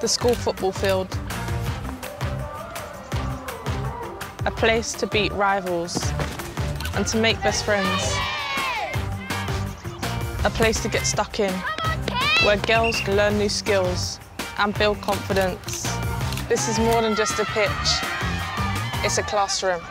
the school football field. A place to beat rivals and to make best friends. A place to get stuck in, where girls can learn new skills and build confidence. This is more than just a pitch, it's a classroom.